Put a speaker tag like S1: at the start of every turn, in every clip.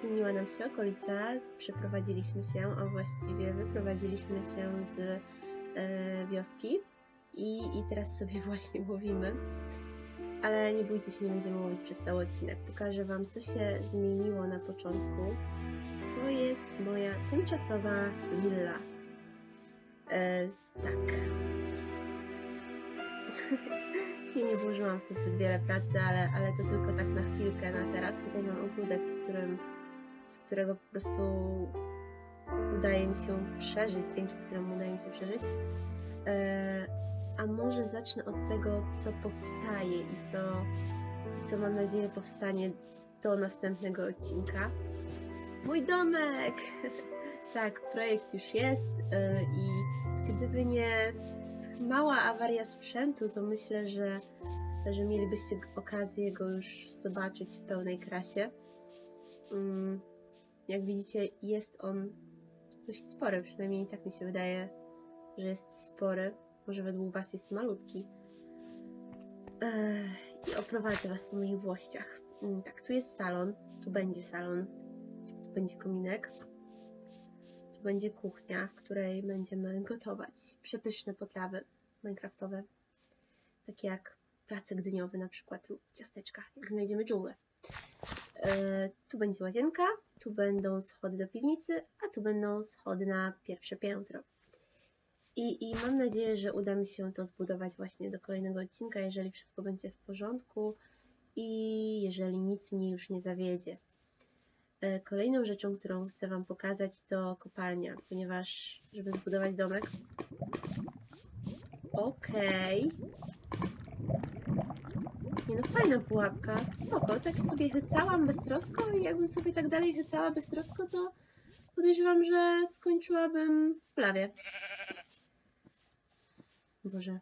S1: zmieniła nam się okolica, przeprowadziliśmy się, a właściwie wyprowadziliśmy się z e, wioski i, i teraz sobie właśnie łowimy. Ale nie bójcie się, nie będziemy łowić przez cały odcinek. Pokażę Wam, co się zmieniło na początku. To jest moja tymczasowa willa. E, tak. Nie, nie włożyłam w to zbyt wiele pracy, ale, ale to tylko tak na chwilkę, na teraz. Tutaj mam ogródek, którym, z którego po prostu udaje mi się przeżyć, dzięki któremu udaje mi się przeżyć. E, a może zacznę od tego, co powstaje i co, co mam nadzieję powstanie do następnego odcinka. Mój domek! tak, projekt już jest e, i gdyby nie mała awaria sprzętu, to myślę, że, że mielibyście okazję go już zobaczyć w pełnej krasie. Mm, jak widzicie, jest on dość spory, przynajmniej tak mi się wydaje, że jest spory. Może według Was jest malutki. I oprowadzę Was po moich włościach. Mm, tak, tu jest salon, tu będzie salon, tu będzie kominek, tu będzie kuchnia, w której będziemy gotować przepyszne potrawy minecraftowe, takie jak placek dyniowy na przykład lub ciasteczka, jak znajdziemy dżunglę. E, tu będzie łazienka, tu będą schody do piwnicy, a tu będą schody na pierwsze piętro. I, I mam nadzieję, że uda mi się to zbudować właśnie do kolejnego odcinka, jeżeli wszystko będzie w porządku i jeżeli nic mnie już nie zawiedzie. E, kolejną rzeczą, którą chcę Wam pokazać to kopalnia, ponieważ żeby zbudować domek Okej. No, fajna pułapka, spoko. Tak sobie chycałam beztrosko i jakbym sobie tak dalej chycała beztrosko, to podejrzewam, że skończyłabym w plawie. Boże.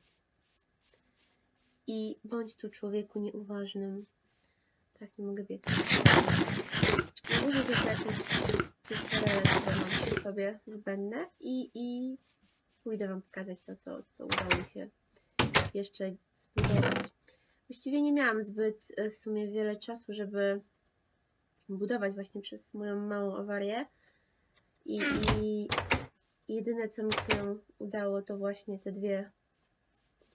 S1: I bądź tu człowieku nieuważnym. Tak, nie mogę biec. Może być jakieś które mam przy sobie zbędne i, i pójdę Wam pokazać to, co, co udało mi się jeszcze zbudować. Właściwie nie miałam zbyt e, w sumie wiele czasu, żeby budować właśnie przez moją małą awarię i, i jedyne co mi się udało to właśnie te dwie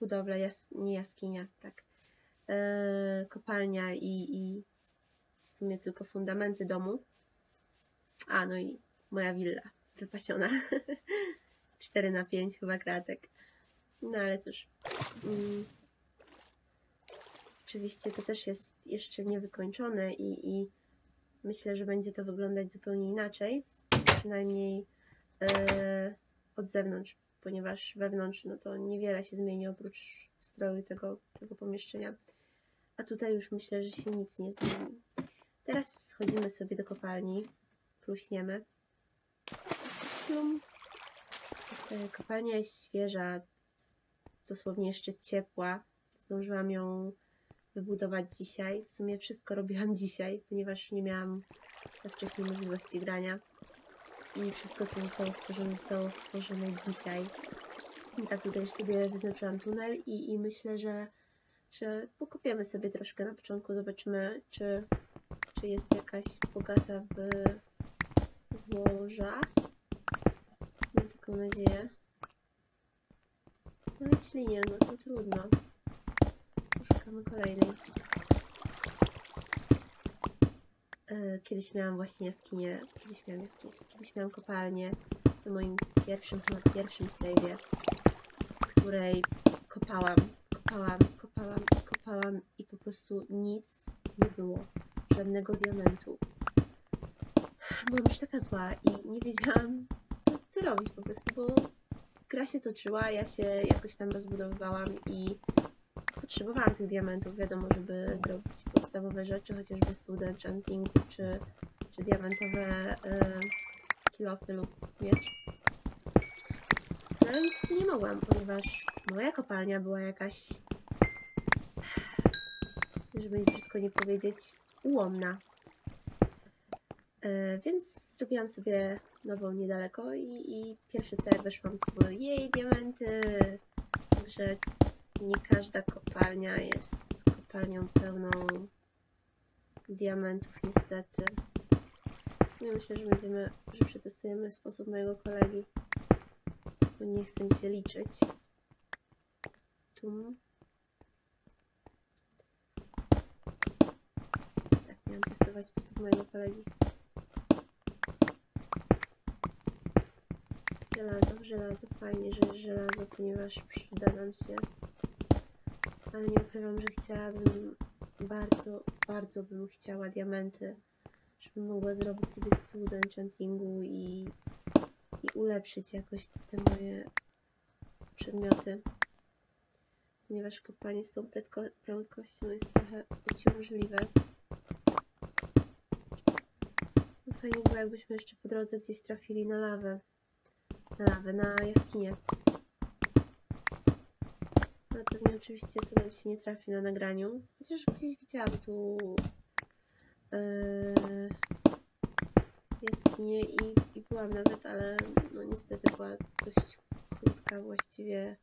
S1: budowle, jas, nie jaskinia, tak, e, kopalnia i, i w sumie tylko fundamenty domu. A, no i moja willa wypasiona. 4 na 5 chyba kratek. No ale cóż. Mm. Oczywiście to też jest jeszcze niewykończone i, i myślę, że będzie to wyglądać zupełnie inaczej. Przynajmniej e, od zewnątrz, ponieważ wewnątrz no to niewiele się zmieni oprócz stroju tego, tego pomieszczenia. A tutaj już myślę, że się nic nie zmieni. Teraz schodzimy sobie do kopalni, pluśniemy. Plum. E, kopalnia jest świeża, dosłownie jeszcze ciepła. Zdążyłam ją wybudować dzisiaj. W sumie wszystko robiłam dzisiaj, ponieważ nie miałam wcześniej możliwości grania. I wszystko, co zostało stworzone, zostało stworzone dzisiaj. I tak tutaj już sobie wyznaczyłam tunel i, i myślę, że, że pokopiemy sobie troszkę na początku. Zobaczymy, czy, czy jest jakaś bogata w złoża taką nadzieję. No jeśli nie, no to trudno. Poszukamy kolejnej. Kiedyś miałam właśnie jaskinię, kiedyś miałam jaskinię, kiedyś miałam kopalnię na moim pierwszym, chyba pierwszym save'ie, której kopałam, kopałam, kopałam, kopałam i po prostu nic nie było. Żadnego diamentu. Byłam już taka zła i nie wiedziałam, co robić po prostu, bo gra się toczyła, ja się jakoś tam rozbudowywałam i potrzebowałam tych diamentów, wiadomo, żeby zrobić podstawowe rzeczy, chociażby stud enchantingu, czy, czy diamentowe y, kilofy lub miecz. No ale nie mogłam, ponieważ moja kopalnia była jakaś, żeby brzydko nie powiedzieć, ułomna. Y, więc zrobiłam sobie nową niedaleko i, i pierwsze co jak weszłam to były jej diamenty. Także nie każda kopalnia jest kopalnią pełną diamentów, niestety. W sumie myślę, że będziemy, że przetestujemy sposób mojego kolegi, bo nie chcę mi się liczyć. Tum. Tak, miałam testować sposób mojego kolegi. Żelazo, żelazo, fajnie, że żelazo, ponieważ przyda nam się. Ale nie ukrywam, że chciałabym, bardzo, bardzo bym chciała diamenty, żebym mogła zrobić sobie stół do enchantingu i, i ulepszyć jakoś te moje przedmioty. Ponieważ kopanie z tą prędko- prędkością jest trochę uciążliwe. No fajnie było, jakbyśmy jeszcze po drodze gdzieś trafili na lawę. Na lawę, na jaskinię. Ale pewnie oczywiście to nam się nie trafi na nagraniu. Chociaż gdzieś widziałam tu yy, jaskinię i, i byłam nawet, ale no niestety była dość krótka właściwie.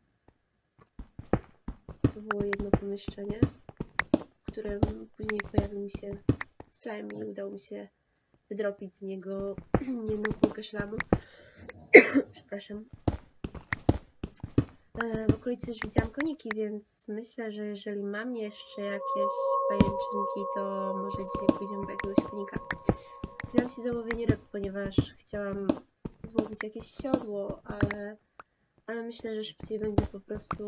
S1: To było jedno pomieszczenie, w którym później pojawił mi się slime i udało mi się wydropić z niego jedną kulkę szlamu. Przepraszam. E, W okolicy już widziałam koniki, więc myślę, że jeżeli mam jeszcze jakieś pajęczynki, to może dzisiaj pójdziemy po jakiegoś konika. Wziąłam się za łowienie ryb, ponieważ chciałam złowić jakieś siodło, ale, ale myślę, że szybciej będzie po prostu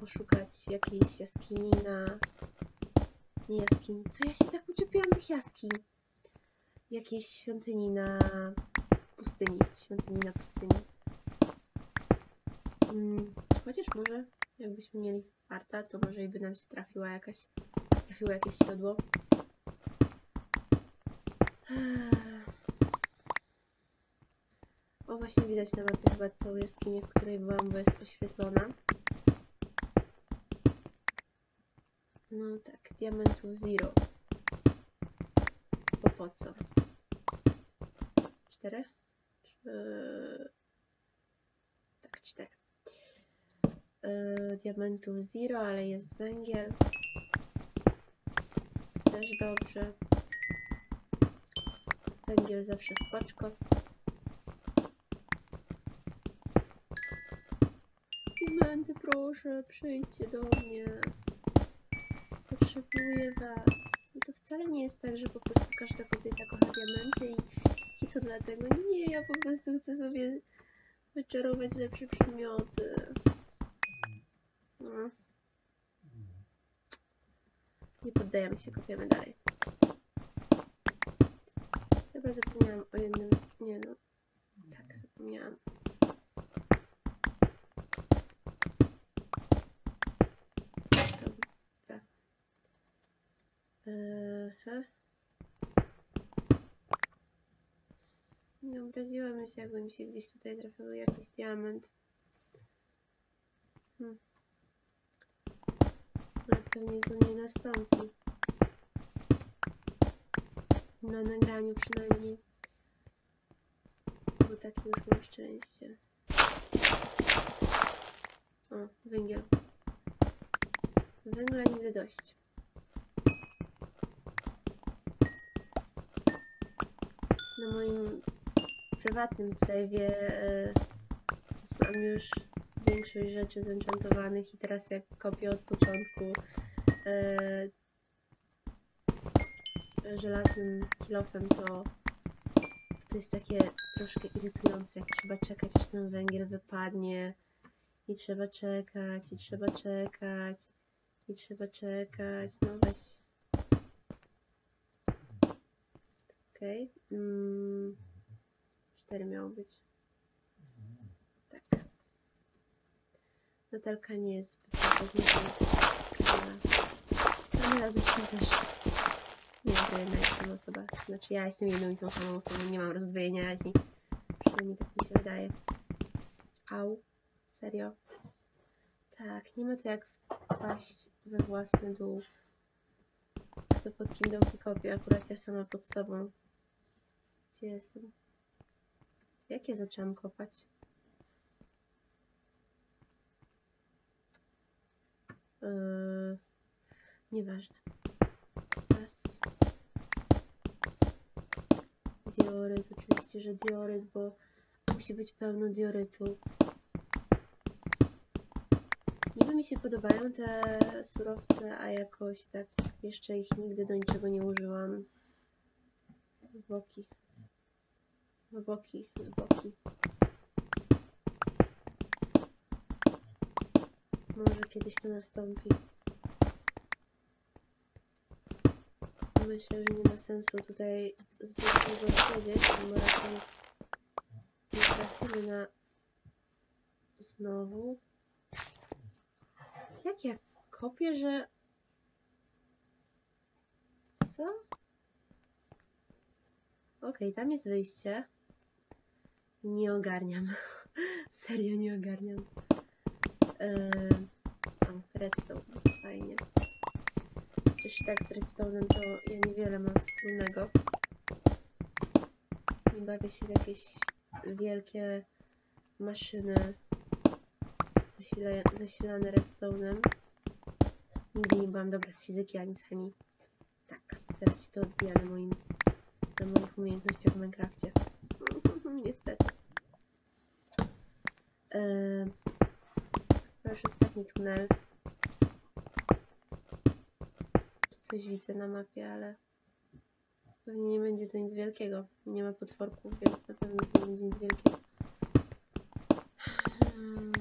S1: poszukać jakiejś jaskini na... Nie jaskini, co ja się tak uczepiłam tych jaskiń? Jakiejś świątyni na pustyni, świątyni na pustyni. Mm, chociaż może, jakbyśmy mieli farta, to może i by nam się trafiła jakaś, trafiło jakieś siodło. O, właśnie widać na mapie chyba tą jaskinię, w której byłam, bo jest oświetlona. No tak, diamentów zero. Bo po co? Cztery? Czy... Tak, cztery. Yy, diamentów zero, ale jest węgiel. Też dobrze. Węgiel zawsze spoczko. Diamenty, proszę, przyjdźcie do mnie. Potrzebuję was. I to wcale nie jest tak, że po prostu każda kobieta kocha diamenty i, i to dlatego. Nie, ja po prostu chcę sobie wyczarować lepsze przedmioty. No. Nie poddajemy się, kopiemy dalej. Chyba zapomniałam o jednym. Nie no. Tak, zapomniałam. Dobra. Ehe. Nie obraziłabym się, jakby mi się gdzieś tutaj trafił jakiś diament. Hmm. Ale pewnie to nie nastąpi. Na nagraniu przynajmniej. Bo takie już mam szczęście. O, węgiel. Węgla widzę dość. Na moim prywatnym save'ie e, mam już większość rzeczy zenchantowanych i teraz jak kopię od początku e, żelaznym kilofem, to to jest takie troszkę irytujące, jak trzeba czekać, aż ten węgiel wypadnie i trzeba czekać, i trzeba czekać, i trzeba czekać, no weź. Okej. Okay. Mm, cztery miało być. Tak. Natalka nie jest zbyt poznawana. Kamila zresztą też. Nie, to jedna jest sama osoba. Znaczy ja jestem jedną i tą samą osobą, nie mam rozdwojenia jaźni. Przynajmniej tak mi się wydaje. Au. Serio? Tak, nie ma to jak wpaść we własny dół. Kto pod kim dołki kopie, akurat ja sama pod sobą. Gdzie jestem? Jak ja zaczęłam kopać? Yy... Nieważne. Raz. Dioryt, oczywiście, że dioryt, bo musi być pełno diorytu. Niby mi się podobają te surowce, a jakoś tak jeszcze ich nigdy do niczego nie użyłam. Boki. Boki, boki. Może kiedyś to nastąpi. Myślę, że nie ma sensu tutaj zbyt długo siedzieć, bo raczej nie trafimy na znowu. Jak ja kopię, że... Co? Okej, tam jest wyjście. Nie ogarniam. Serio nie ogarniam. Eee, o, redstone. Fajnie. Chociaż i tak z redstone'em to ja niewiele mam wspólnego. Nie bawię się w jakieś wielkie maszyny zasila, zasilane redstone'em. Nigdy nie byłam dobra z fizyki ani z chemii. Tak, teraz się to odbija na moim na moich umiejętnościach w Minecrafcie. Niestety. Eee, już ostatni tunel. Tu coś widzę na mapie, ale pewnie nie będzie to nic wielkiego. Nie ma potworków, więc na pewno to nie będzie nic wielkiego. Hmm.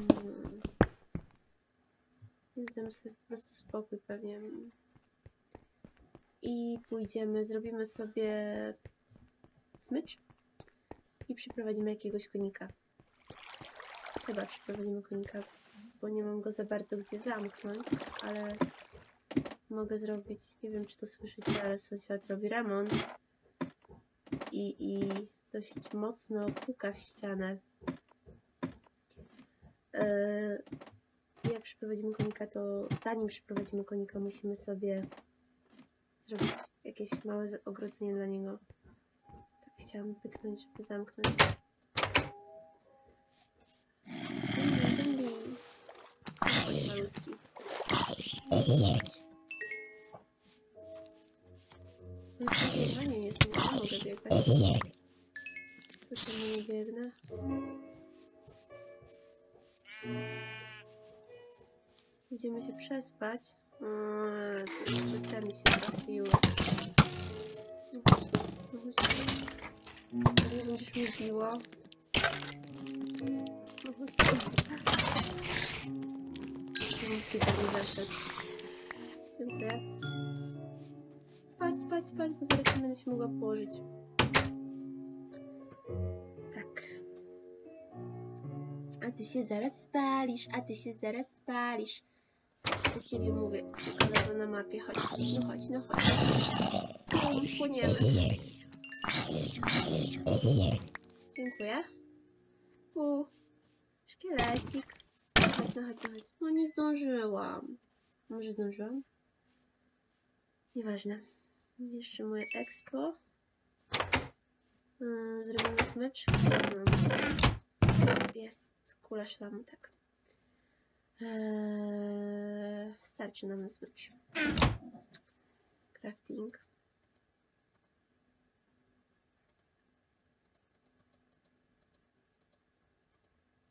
S1: Więc sobie po prostu spokój pewnie. I pójdziemy, zrobimy sobie smycz i przyprowadzimy jakiegoś konika. Chyba przyprowadzimy konika, bo nie mam go za bardzo gdzie zamknąć, ale mogę zrobić, nie wiem czy to słyszycie, ale sąsiad robi remont i, i dość mocno puka w ścianę. Yy, jak przyprowadzimy konika, to zanim przyprowadzimy konika, musimy sobie zrobić jakieś małe ogrodzenie dla niego. Tak chciałam pyknąć, żeby zamknąć. Zombie, zombie. Malutki. To bieganie jest, nie mogę biegać. Nie biegnę? Idziemy się przespać. Eee, co jeszcze te mi się trafiły. Serio będziesz mnie biło? Nikt tutaj nie zaszedł. Dziękuję. Spać, spać, spać, bo zaraz będę się mogła położyć. Tak. A ty się zaraz spalisz, a ty się zaraz spalisz. Do ciebie mówię, kolego na mapie, chodź, no chodź, no chodź. No, już płoniemy. Dziękuję. U, szkielecik. Chodź, no chodź, no chodź. No nie zdążyłam. Może zdążyłam? Nieważne. Jeszcze moje expo. Yy, zrobimy smycz. Jest kula szlamu, tak. Eee, starczy nam na smycz. Crafting.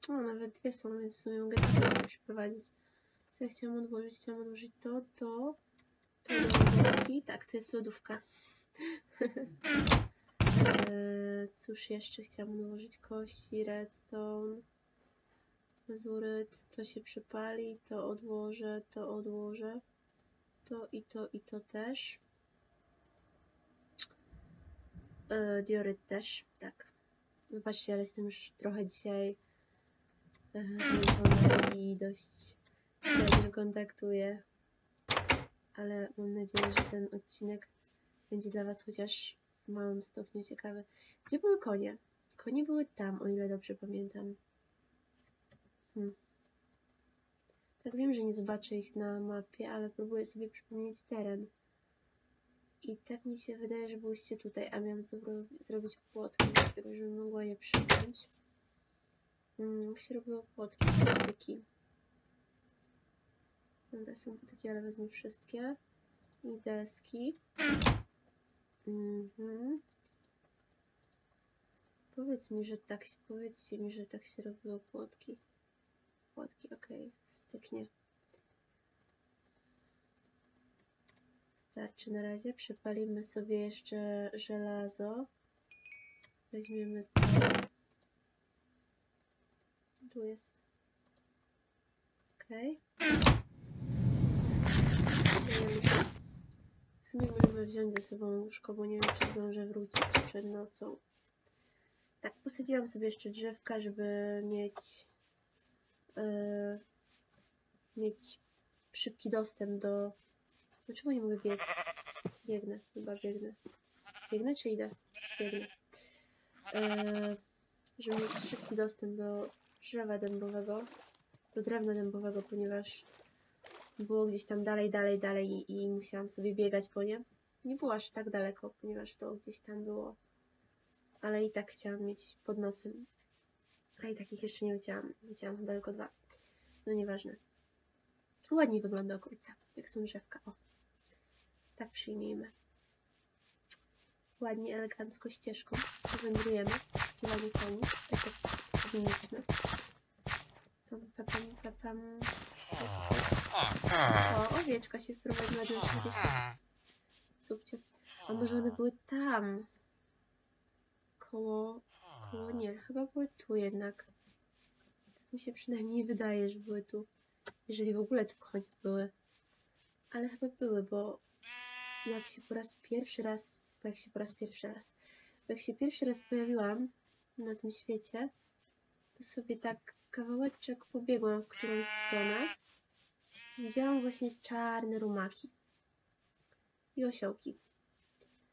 S1: O, nawet dwie są, więc w sumie mogę to przeprowadzić. Co ja chciałam odłożyć? Chciałam odłożyć to, to, to lodówki. Tak, to jest lodówka. eee, cóż jeszcze chciałam odłożyć? Kości, redstone. Azuryt, to się przypali, to odłożę, to odłożę. To i to i to też. E, dioryt też, tak. Wybaczcie, ale jestem już trochę dzisiaj e, i dość średnio kontaktuję. Ale mam nadzieję, że ten odcinek będzie dla Was chociaż w małym stopniu ciekawy. Gdzie były konie? Konie były tam, o ile dobrze pamiętam. Hmm. Tak wiem, że nie zobaczę ich na mapie, ale próbuję sobie przypomnieć teren. I tak mi się wydaje, że byłyście tutaj, a miałam zro zrobić płotki, żebym mogła je przypiąć. Hmm, jak się robiło płotki, patyki. Dobra, są patyki, ale wezmę wszystkie. I deski. Mhm. Powiedz mi, że tak powiedzcie mi, że tak się robiło płotki. Płotki, okej, styknie. Starczy na razie. Przypalimy sobie jeszcze żelazo. Weźmiemy to. Tu jest. Okej. Sobie. W sumie możemy wziąć ze sobą łóżko, bo nie wiem, czy zdążę wrócić przed nocą. Tak, posadziłam sobie jeszcze drzewka, żeby mieć yy, mieć szybki dostęp do... Dlaczego nie mogę biec? Biegnę, chyba biegnę. Biegnę czy idę? Biegnę. Yy, żeby mieć szybki dostęp do drzewa dębowego, do drewna dębowego, ponieważ było gdzieś tam dalej, dalej, dalej i, i musiałam sobie biegać po nie. Nie było aż tak daleko, ponieważ to gdzieś tam było, ale i tak chciałam mieć pod nosem. A i takich jeszcze nie widziałam. Widziałam chyba tylko dwa. No nieważne. Ładnie wygląda okolica, jak są drzewka. O, tak przyjmijmy. Ładnie, elegancko ścieżką wędrujemy. Poszukiwanie koni. Tak jak powinniśmy. Pam, pam, pam, pam. O, owieczka się wprowadziła do świata. Subcie. A może one były tam? Koło... Koło nie, chyba były tu jednak. Tak mi się przynajmniej wydaje, że były tu. Jeżeli w ogóle tu konie były. Ale chyba były, bo jak się po raz pierwszy raz... Jak się po raz pierwszy raz... Jak się pierwszy raz pojawiłam na tym świecie, to sobie tak kawałeczek pobiegłam w którąś stronę. Widziałam właśnie czarne rumaki i osiołki.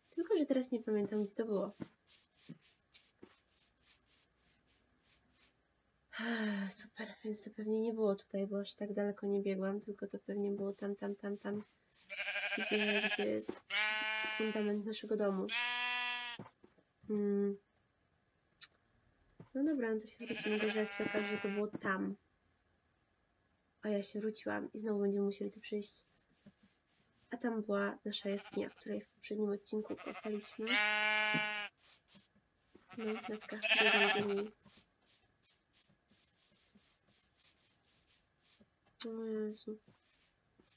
S1: Tylko, że teraz nie pamiętam, gdzie to było. Super, więc to pewnie nie było tutaj, bo aż tak daleko nie biegłam, tylko to pewnie było tam, tam, tam, tam, gdzie, gdzie jest fundament naszego domu. Mm. No dobra, no to się wrócimy, gorzej jak się okaże, że to było tam. A ja się wróciłam i znowu będziemy musieli tu przyjść. A tam była nasza jaskinia, której w poprzednim odcinku kopaliśmy. No natka, niej. O Jezu.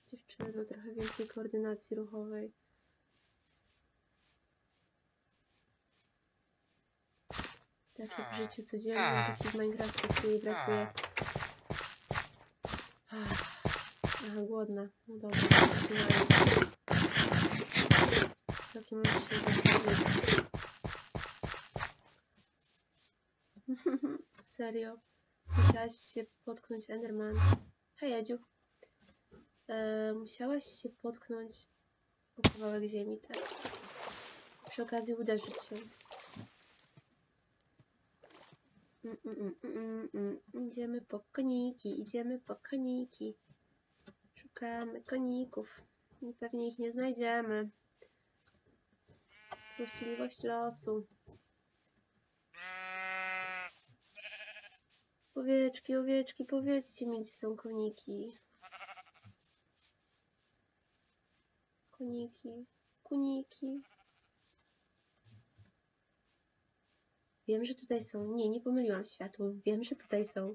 S1: Dziewczyno, trochę więcej koordynacji ruchowej. Tak jak w życiu codziennym, tak i w Minecrafcie co jej brakuje. Ach, głodna. No dobra, zaczynamy. Całkiem mam się zapowiedź. Serio? Musiałaś się potknąć Enderman. Hej, Edziu. E, musiałaś się potknąć o kawałek ziemi, tak? Przy okazji uderzyć się. Mm, mm, mm. Idziemy po koniki, idziemy po koniki. Szukamy koników. I pewnie ich nie znajdziemy. Złośliwość losu. Owieczki, owieczki, powiedzcie mi, gdzie są koniki. Koniki, kuniki. Wiem, że tutaj są. Nie, nie pomyliłam światło. Wiem, że tutaj są.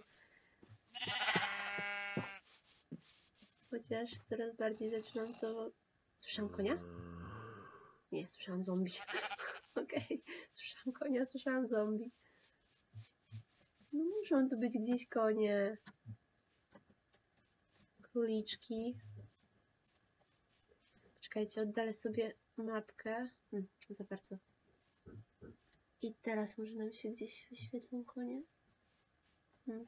S1: Chociaż coraz bardziej zaczynam to... Słyszałam konia? Nie, słyszałam zombie. Okej, słyszałam konia, słyszałam zombie. No muszą tu być gdzieś konie. Króliczki. Czekajcie, oddalę sobie mapkę. Hmm, za bardzo. I teraz może nam się gdzieś wyświetlą konie. Hmm.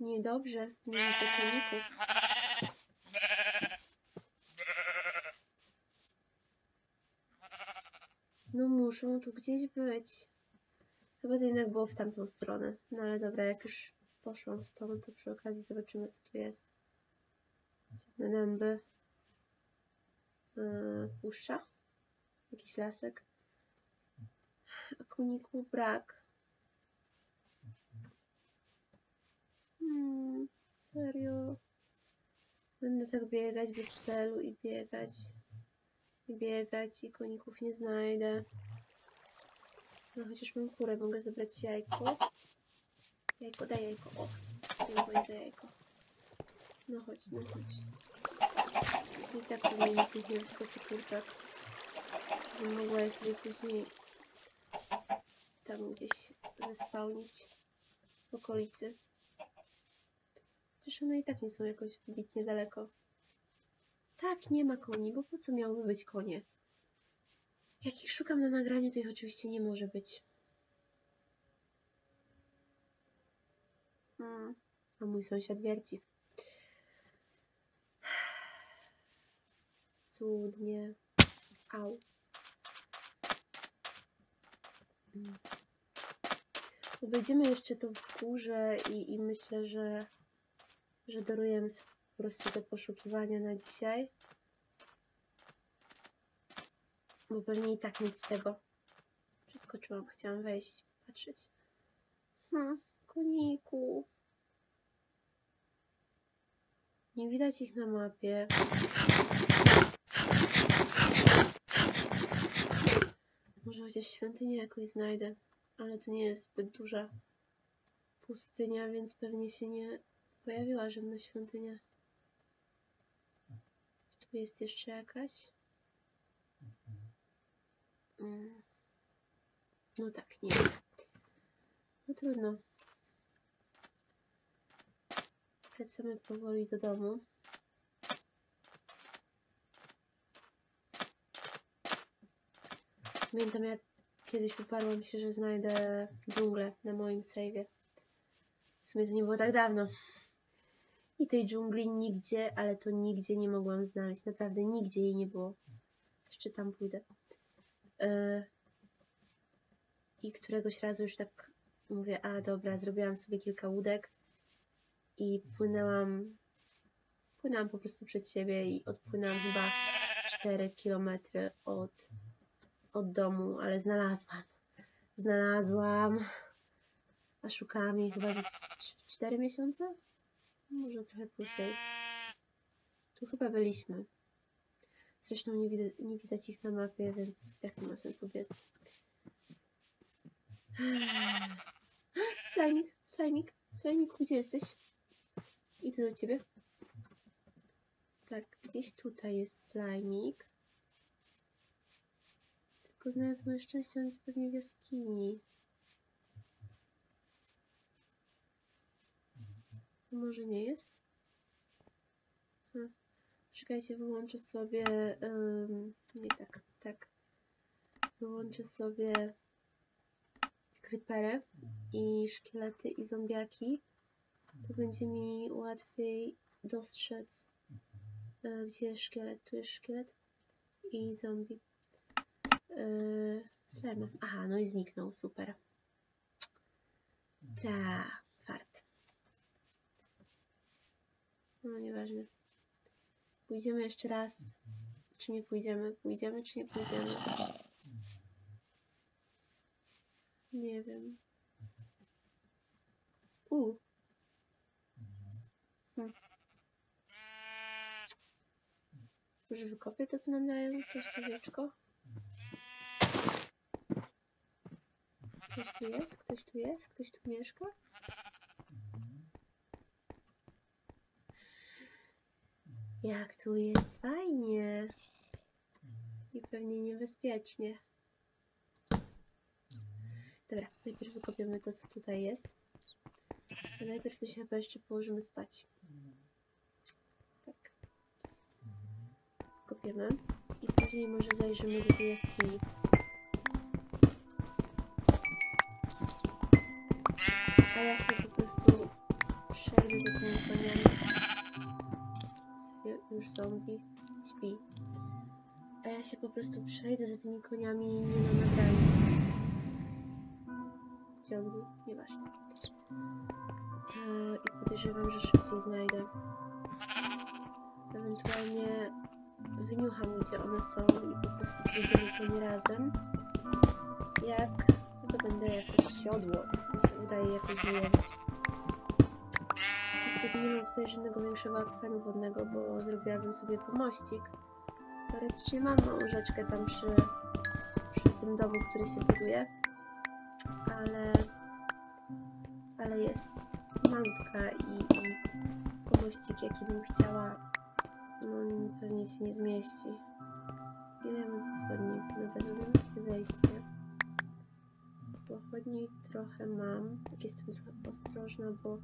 S1: Niedobrze, nie widzę koników. No muszą tu gdzieś być. Chyba to jednak było w tamtą stronę. No ale dobra, jak już poszłam w tą, to przy okazji zobaczymy co tu jest. Ciemne dęby. Yy, puszcza. Jakiś lasek. A koników brak. Hmm, serio. Będę tak biegać bez celu i biegać. I biegać i koników nie znajdę. No chociaż mam kurę, mogę zebrać jajko. Jajko, daj jajko. O, dziękuję za jajko. No chodź, no chodź. I tak pewnie nic z nich nie wyskoczy kurczak. Żebym mogła je sobie później tam gdzieś zespałnić w okolicy. Chociaż one i tak nie są jakoś wybitnie daleko. Tak, nie ma koni, bo po co miałyby być konie? Jak ich szukam na nagraniu, to ich oczywiście nie może być. Hmm. A mój sąsiad wierci. Cudnie. Au. Mm. Obejdziemy jeszcze to wzgórze i, i myślę, że, że darujemy po prostu te poszukiwania na dzisiaj. Bo pewnie i tak nic z tego. Przeskoczyłam, chciałam wejść, patrzeć. Hmm, koniku. Nie widać ich na mapie. Może chociaż świątynię jakoś znajdę, ale to nie jest zbyt duża pustynia, więc pewnie się nie pojawiła żadna świątynia. Tu jest jeszcze jakaś. Mm. No tak, nie. No trudno. Wracamy powoli do domu. Pamiętam jak kiedyś uparłam się, że znajdę dżunglę na moim save'ie. W sumie to nie było tak dawno. I tej dżungli nigdzie, ale to nigdzie nie mogłam znaleźć. Naprawdę nigdzie jej nie było. Jeszcze tam pójdę. Yy. I któregoś razu już tak mówię, a dobra, zrobiłam sobie kilka łódek i płynęłam, płynęłam po prostu przed siebie i odpłynęłam chyba 4 kilometry od, od domu, ale znalazłam. Znalazłam. A szukałam jej chyba za 4 miesiące? Może trochę krócej. Tu chyba byliśmy. Zresztą nie, widać, nie widać ich na mapie, więc jak to ma sensu biec? Slajmik, slajmik, slajmik, gdzie jesteś? Idę do ciebie. Tak, gdzieś tutaj jest slajmik. Tylko moje szczęście, on jest pewnie w jaskini. Może nie jest? Hmm. Czekajcie, wyłączę sobie... Um, nie tak, tak. Wyłączę sobie creeperę i szkielety i zombiaki to będzie mi łatwiej dostrzec, e, gdzie jest szkielet. Tu jest szkielet i zombie. Yy. Aha, no i zniknął, super. Ta, fart. No, nieważne. Pójdziemy jeszcze raz. Czy nie pójdziemy? Pójdziemy, czy nie pójdziemy? Nie wiem. U. Hmm. Może wykopię to, co nam dają? Cześć. Ktoś tu jest? Ktoś tu jest? Ktoś tu mieszka? Jak tu jest fajnie. I pewnie niebezpiecznie. Dobra, najpierw wykopiemy to, co tutaj jest. A najpierw to się chyba jeszcze położymy spać. Tak. Kopiemy. I później może zajrzymy do tej jaskini. A ja się po prostu przejdę za tymi koniami. Sobie już zombie śpi. A ja się po prostu przejdę za tymi koniami nie na nagraniu. Gdzie on? Nieważne. Eee, I podejrzewam, że szybciej znajdę. Ewentualnie wyniucham, gdzie one są i po prostu pójdziemy po nie razem. Jak zdobędę jakoś siodło, mi się udaje jakoś wyłowić. Niestety nie mam tutaj żadnego większego akwenu wodnego, bo zrobiłabym sobie pomościk. Teoretycznie mam małą rzeczkę tam przy, przy tym domu, który się buduje, ale, ale jest malutka i, i pomościk, jaki bym chciała, no pewnie się nie zmieści. Ile mam pochodni? Dobra, zrobimy sobie zejście. Pochodni trochę mam. Jak jestem trochę ostrożna, bo...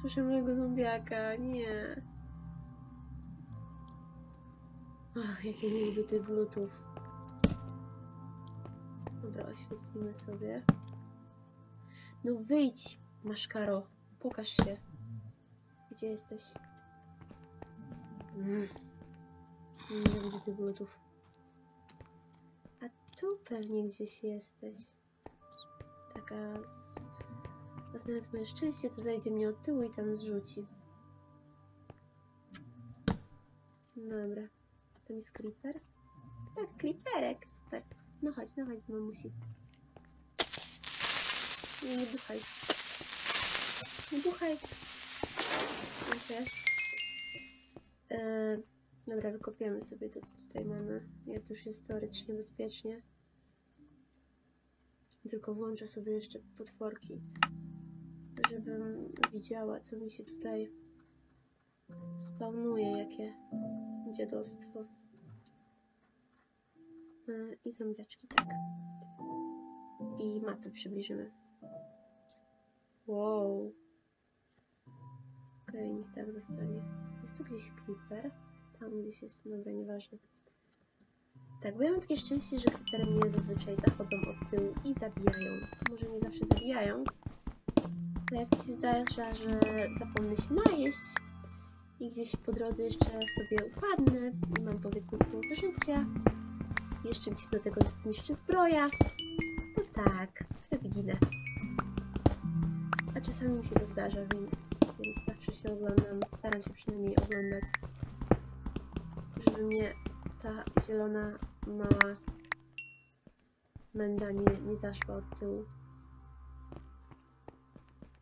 S1: Słyszę mojego zombiaka, nie. Ach, jakie nie lubię tych glutów. Dobra, oświetlimy sobie. No wyjdź, maszkaro. Pokaż się. Gdzie jesteś? Mm. Nie widzę tych glutów. Tu pewnie gdzieś jesteś. Taka z... A znając moje szczęście, to zajdzie mnie od tyłu i tam zrzuci. Dobra. Tam jest creeper? Tak, creeperek, super. No chodź, no chodź, mamusi. Nie, nie buchaj. Nie buchaj. Dziękuję. Eee, dobra, wykopiemy sobie to, co tutaj mamy. Jak już jest teoretycznie bezpiecznie. Tylko włączę sobie jeszcze potworki, żebym widziała, co mi się tutaj spawnuje, jakie dziadostwo. E, I zombiaczki, tak. I mapę przybliżymy. Wow. Okej, niech tak zostanie. Jest tu gdzieś creeper? Tam gdzieś jest, dobra, nieważne. Tak, bo ja mam takie szczęście, że creepery mnie zazwyczaj zachodzą od tyłu i zabijają. Może nie zawsze zabijają, ale jak mi się zdarza, że zapomnę się najeść i gdzieś po drodze jeszcze sobie upadnę i mam powiedzmy połowę życia, jeszcze mi się do tego zniszczy zbroja, to tak, wtedy ginę. A czasami mi się to zdarza, więc, więc zawsze się oglądam, staram się przynajmniej oglądać, żeby mnie ta zielona mała menda nie, nie zaszła od tyłu.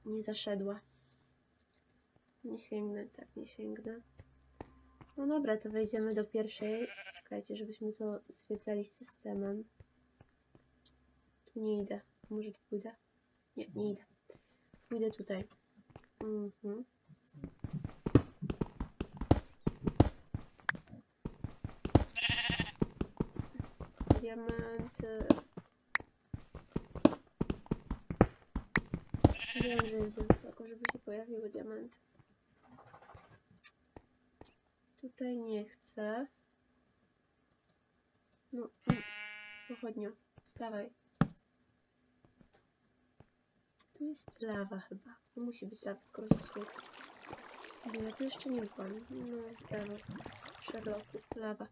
S1: Nie zaszedła. Nie sięgnę, tak, nie sięgnę. No dobra, to wejdziemy do pierwszej. Czekajcie, żebyśmy to zwiedzali systemem. Tu nie idę. Może tu pójdę? Nie, nie idę. Pójdę tutaj. Mhm. Diamenty. Wiem, że jest za wysoko, żeby się pojawiły diamenty. Tutaj nie chcę. No, mm, pochodnio, wstawaj. Tu jest lawa chyba. To musi być lawa, skoro się świeci. Nie, ja tu jeszcze nie byłam. No, brawo. Sherlocku, lawa.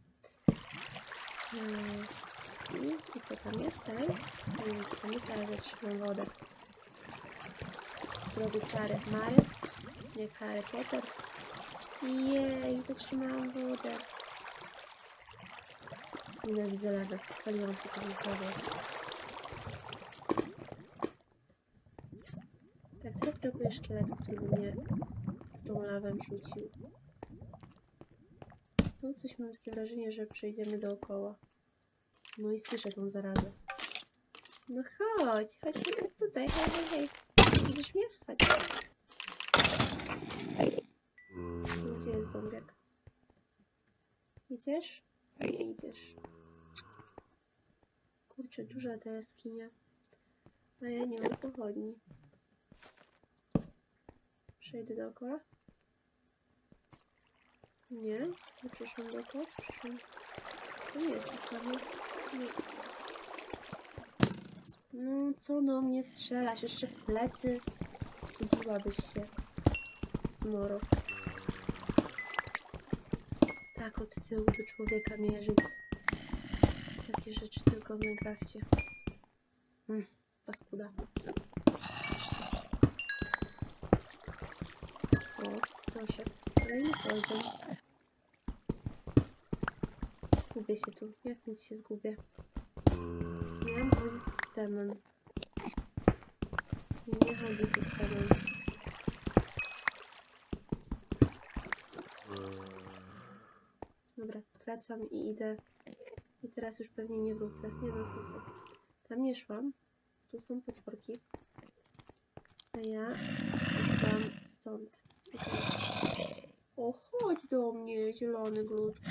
S1: Hmm. I, co tam jest, tak? Nie wiem, co tam jest, ale zatrzymam wodę. Zrobię czary Mary. Nie Harry Potter. Jej, zatrzymałam wodę. Nienawidzę lawę. Spaliłam się komuś Tak, teraz brakuje szkieletu, który mnie w tą lawę wrzucił. Tu coś mam takie wrażenie, że przejdziemy dookoła. No i słyszę tą zarazę. No chodź, chodź chodź tutaj, hej, hej, hej. Widzisz mnie? Chodź. Gdzie jest zombiak? Idziesz? Nie idziesz. Kurczę, duża ta jaskinia. A ja nie mam pochodni. Przejdę dookoła? Nie, nie przeszłam dookoła, przeszłam. To nie jest to samo. No, co do mnie strzelasz? Jeszcze w plecy? Wstydziłabyś się. Zmoro. Tak od tyłu do człowieka mierzyć. Takie rzeczy tylko w Minecrafcie. Mm, paskuda. O, proszę. Kolejny poziom. Gubię się tu, jak nic się zgubię. Mm. Miałam chodzić systemem. Nie chodzi systemem. Mm. Dobra, wracam i idę. I teraz już pewnie nie wrócę. Nie wrócę. Tam nie szłam. Tu są potworki. A ja szłam stąd. O, chodź do mnie, zielony glutku.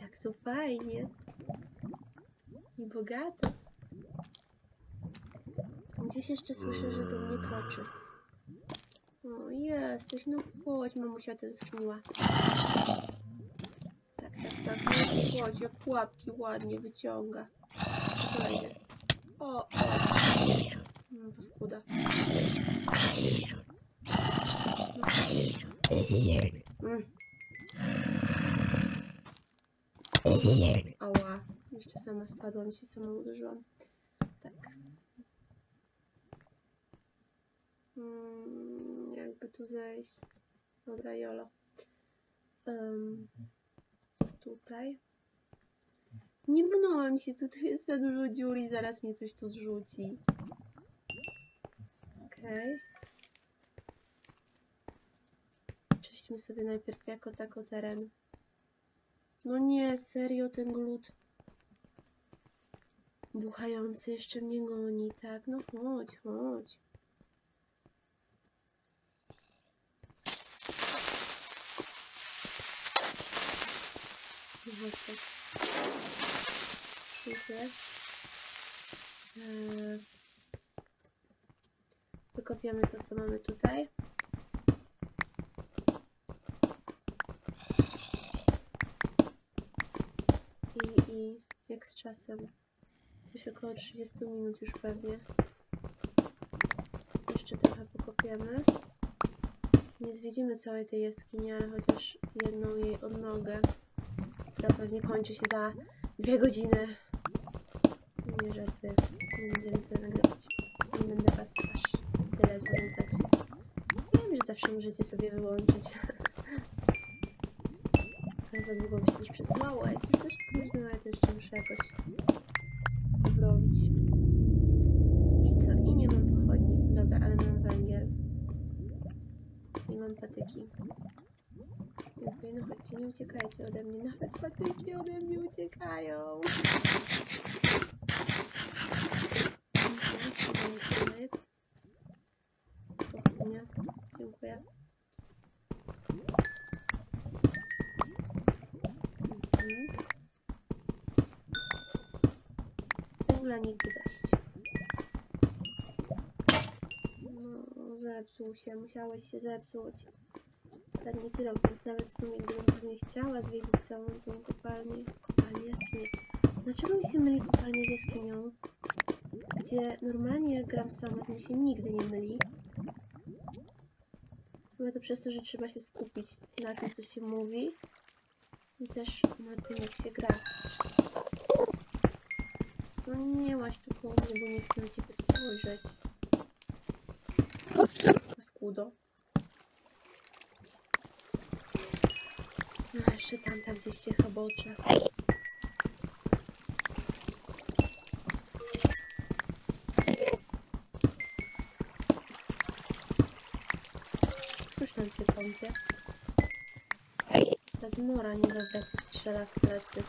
S1: Jak tu fajnie. I bogato. Gdzieś jeszcze słyszę, że do mnie kroczy. O, jesteś, no chodź, mamusia tęskniła. Tak, tak, tak, no chodź, jak pułapki ładnie wyciąga. Fajnie. O, o. Mm, paskuda. Mm. Ała, jeszcze sama spadłam, się sama uderzyłam. Tak. Mm, jakby tu zejść. Dobra, Jolo. Em, tutaj. Nie mnąłem się, tu, tu jest za dużo dziur i zaraz mnie coś tu zrzuci. Okej. Czyśćmy sobie najpierw jako tako teren. No nie, serio ten glut. Buchający jeszcze mnie goni, tak? No chodź, chodź. Dziękuję. Eee, Wykopiamy to, co mamy tutaj. Jak z czasem? Coś około 30 minut już pewnie. Jeszcze trochę pokopiemy. Nie zwiedzimy całej tej jaskini, ale chociaż jedną jej odnogę, która pewnie kończy się za dwie godziny. Nie żartuję. Nie będziemy tyle nagrywać. Nie będę was aż tyle zanudzać. Wiem, że zawsze możecie sobie wyłączyć. Za długo też przesyłało, a jest już dość późno, ale to jeszcze muszę jakoś obrobić. I co? I nie mam pochodni. Dobra, ale mam węgiel. I mam patyki. Dziękuję, no chodźcie, nie uciekajcie ode mnie. Nawet patyki ode mnie uciekają. Mhm, koniec. Pochodnia. Dziękuję. Mhm. Węgla nigdy. No, zepsuł się, musiałeś się zepsuć. Ostatni rok, więc nawet w sumie gdybym pewnie chciała zwiedzić całą tą kopalnię, kopalnię, jaskinię. Dlaczego mi się myli kopalnię z jaskinią? Gdzie normalnie gram sama, to mi się nigdy nie myli. Chyba to przez to, że trzeba się skupić na tym, co się mówi i też na tym, jak się gra. No nie łaź tu koło mnie, bo nie chcę na ciebie spojrzeć. Paskudo. No jeszcze tam tak gdzieś się chabocze. Cóż tam się kąpie? Ta zmora nie dobra, co strzela w plecy.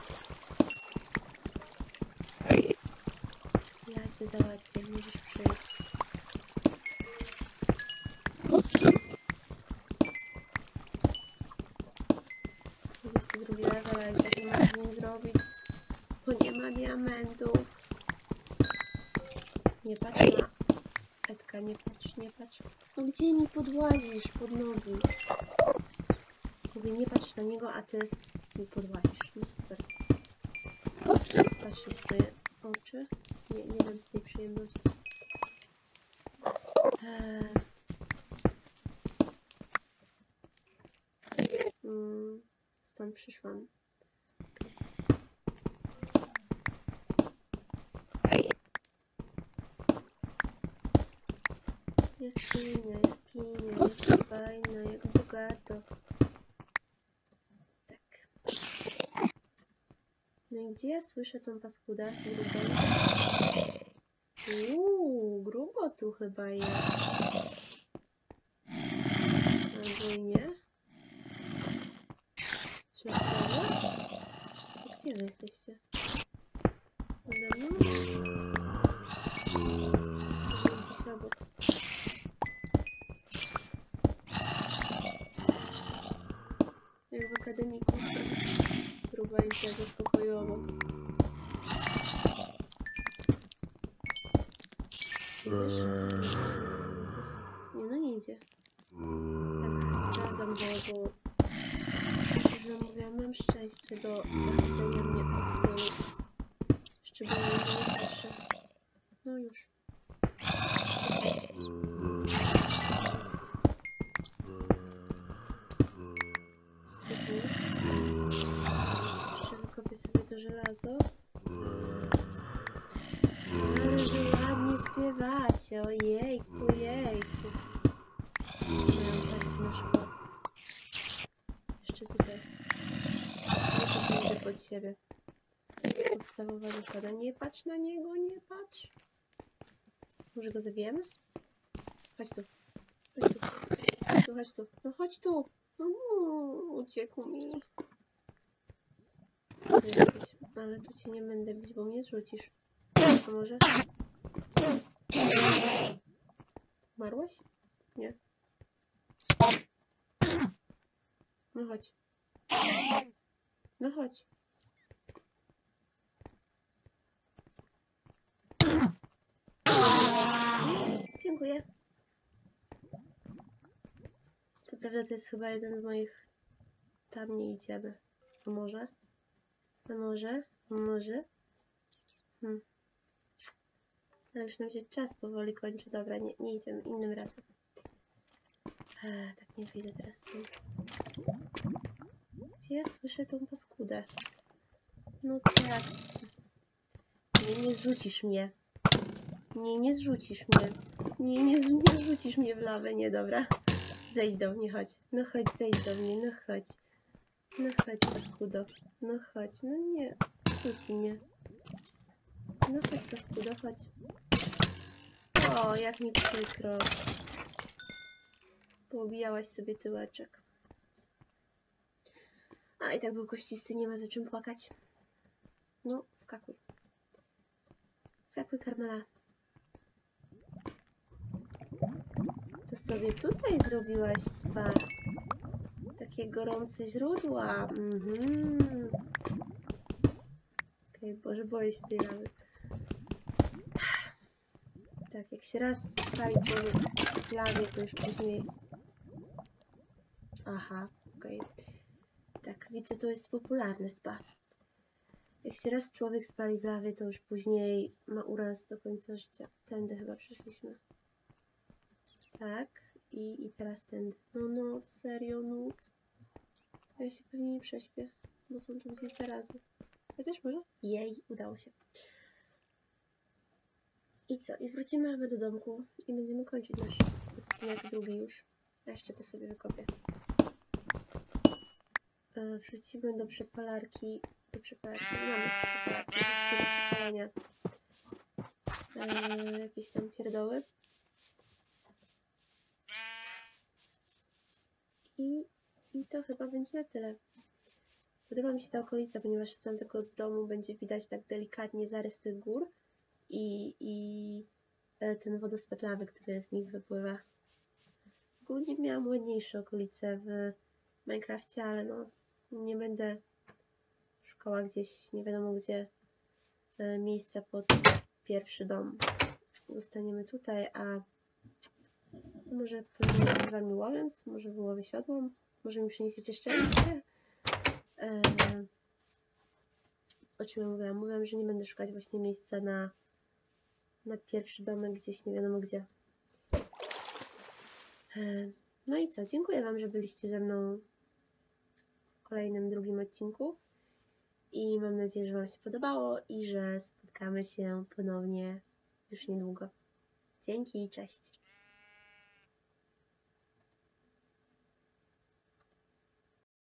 S1: Cię załatwię, musisz przyjść. Drugi level, ale tak nie ma z nim zrobić, bo nie ma diamentów. Nie patrz na... Edka, nie patrz, nie patrz. No gdzie mi podłazisz pod nogi? Mówię, nie patrz na niego, a ty mi podłazisz. No super. Patrz w twoje oczy. Nie, nie dam z tej przyjemności. Eee. Mm, stąd przyszłam. Jaskinia, jaskinia, jak fajna, jak bogato. Tak. No i gdzie ja słyszę tą paskudę? Uuu, grubo tu chyba jest. Albo i nie. To Gdzie wy jesteście? Nade mną? Gdzieś obok. Jak w akademiku. Próba iść do szczęście do Pod siebie. Podstawowa zasada. Nie patrz na niego, nie patrz. Może go zabijemy? Chodź tu. Chodź tu. Chodź tu, chodź tu. No chodź tu. No, uciekł mi. Jesteś, ale tu cię nie będę bić, bo mnie zrzucisz. A może? Umarłeś? Nie. No chodź. No chodź. Dziękuję. Co prawda to jest chyba jeden z moich... Tam nie idziemy. A może? A może? A może? Hmm. Ale już nam się czas powoli kończy. Dobra, nie, nie idziemy innym razem. Ech, tak nie wyjdę teraz stąd. Gdzie ja słyszę tą paskudę? No tak. Nie, nie zrzucisz mnie. Nie, nie zrzucisz mnie. Nie, nie, nie zrzucisz mnie w lawę, nie, dobra. Zejdź do mnie, chodź. No chodź, zejdź do mnie, no chodź. No chodź, paskudo. No chodź, no nie. Rzuci mnie. No chodź, paskudo, chodź. O, jak mi przykro. Poobijałaś sobie tyłeczek. A, i tak był kościsty, nie ma za czym płakać. No, skakuj. Skakuj, Karmela. To sobie tutaj zrobiłaś spa. Takie gorące źródła. Mhm. Okej, Boże, boję się tej. Tak, jak się raz spali w lawie, to już później... Aha, okej. Tak, widzę, to jest popularne spa. Jak się raz człowiek spali w lawie, to już później ma uraz do końca życia. Tędy chyba przyszliśmy. Tak, i, i teraz tędy. No noc, serio noc. Ja się pewnie nie prześpię, bo są tu gdzieś zarazy. Chociaż może? Jej, udało się. I co? I wrócimy chyba do domku i będziemy kończyć nasz odcinek drugi już. A jeszcze to sobie wykopię. E, Wrzucimy do przepalarki. Do przepalarki. Mam jeszcze przepalarkę. Wrzucimy do przepalania e, jakieś tam pierdoły. I, I to chyba będzie na tyle. Podoba mi się ta okolica, ponieważ z tamtego domu będzie widać tak delikatnie zarys tych gór i, i e, ten wodospad lawy, który z nich wypływa. Ogólnie miałam ładniejsze okolice w Minecrafcie, ale no nie będę szukała gdzieś nie wiadomo gdzie e, miejsca pod pierwszy dom. Zostaniemy tutaj, a może pójdę z wami łowiąc, może wyłowię siodło, może mi przyniesiecie szczęście. O czym mówiłam? Mówiłam, że nie będę szukać właśnie miejsca na, na pierwszy domek gdzieś nie wiadomo gdzie. E, no i co? Dziękuję Wam, że byliście ze mną w kolejnym, drugim odcinku. I mam nadzieję, że Wam się podobało i że spotkamy się ponownie już niedługo. Dzięki i cześć.